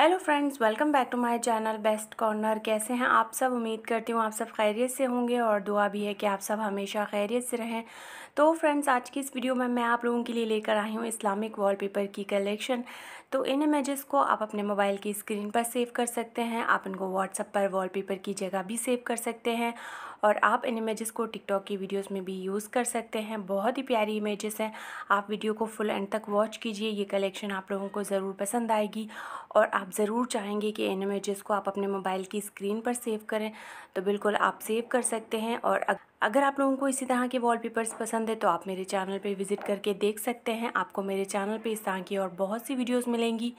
Hello friends welcome back to my channel best corner कैसे हैं आप सब? उम्मीद करती हूँ आप सब खैरियत से होंगे और दुआ भी है कि आप सब हमेशा खैरियत से रहें। तो फ्रेंड्स आज की इस वीडियो में मैं आप लोगों के लिए लेकर आई हूँ इस्लामिक वॉलपेपर की कलेक्शन तो इन इमेजेस को आप अपने मोबाइल की स्क्रीन पर सेव कर सकते हैं। आप इनको व्हाट्सअप पर वॉलपेपर की जगह भी सेव कर सकते हैं। और आप इन इमेजेस को टिकटॉक की वीडियोस में भी यूज़ कर सकते हैं। बहुत ही प्यारी इमेजेस हैं। आप वीडियो को फुल एंड तक वॉच कीजिए। ये कलेक्शन आप लोगों को ज़रूर पसंद आएगी और आप ज़रूर चाहेंगे कि इन इमेजेस को आप अपने मोबाइल की स्क्रीन पर सेव करें। तो बिल्कुल आप सेव कर सकते हैं और अग, अगर आप लोगों को इसी तरह के वॉलपेपर्स पसंद है तो आप मेरे चैनल पे विज़िट करके देख सकते हैं। आपको मेरे चैनल पे इस तरह की और बहुत सी वीडियोस मिलेंगी।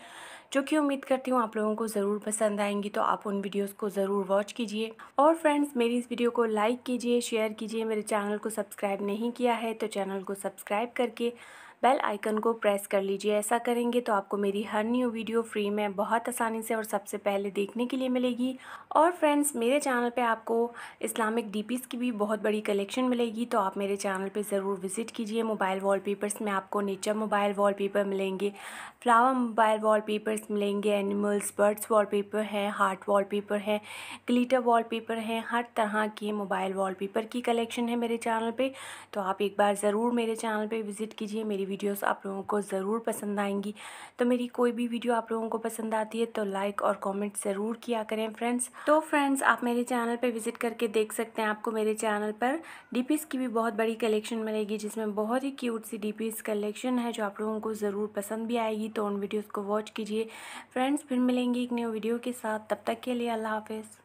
जो कि उम्मीद करती हूँ आप लोगों को ज़रूर पसंद आएँगी तो आप उन वीडियोस को ज़रूर वॉच कीजिए। और फ्रेंड्स, मेरी इस वीडियो को लाइक कीजिए, शेयर कीजिए। मेरे चैनल को सब्सक्राइब नहीं किया है तो चैनल को सब्सक्राइब करके बेल आइकन को प्रेस कर लीजिए। ऐसा करेंगे तो आपको मेरी हर न्यू वीडियो फ्री में बहुत आसानी से और सबसे पहले देखने के लिए मिलेगी। और फ्रेंड्स, मेरे चैनल पे आपको इस्लामिक डीपीस की भी बहुत बड़ी कलेक्शन मिलेगी तो आप मेरे चैनल पे ज़रूर विज़िट कीजिए। मोबाइल वॉलपेपर्स में आपको नेचर मोबाइल वॉलपेपर मिलेंगे, फ्लावर मोबाइल वॉलपेपर्स मिलेंगे, एनिमल्स, बर्ड्स वॉलपेपर हैं, हार्ट वॉलपेपर है, ग्लीटर वॉलपेपर हैं, हर तरह के मोबाइल वॉलपेपर की कलेक्शन है मेरे चैनल पर तो आप एक बार ज़रूर मेरे चैनल पर विज़िट कीजिए, मेरी वीडियोस आप लोगों को ज़रूर पसंद आएँगी। तो मेरी कोई भी वीडियो आप लोगों को पसंद आती है तो लाइक और कमेंट ज़रूर किया करें फ्रेंड्स तो फ्रेंड्स आप मेरे चैनल पर विज़िट करके देख सकते हैं आपको मेरे चैनल पर डीपीस की भी बहुत बड़ी कलेक्शन मिलेगी, जिसमें बहुत ही क्यूट सी डीपीस कलेक्शन है, जो आप लोगों को ज़रूर पसंद भी आएगी। तो उन वीडियोज़ को वॉच कीजिए। फ्रेंड्स फिर मिलेंगी एक न्यू वीडियो के साथ। तब तक के लिए अल्लाह हाफिज़।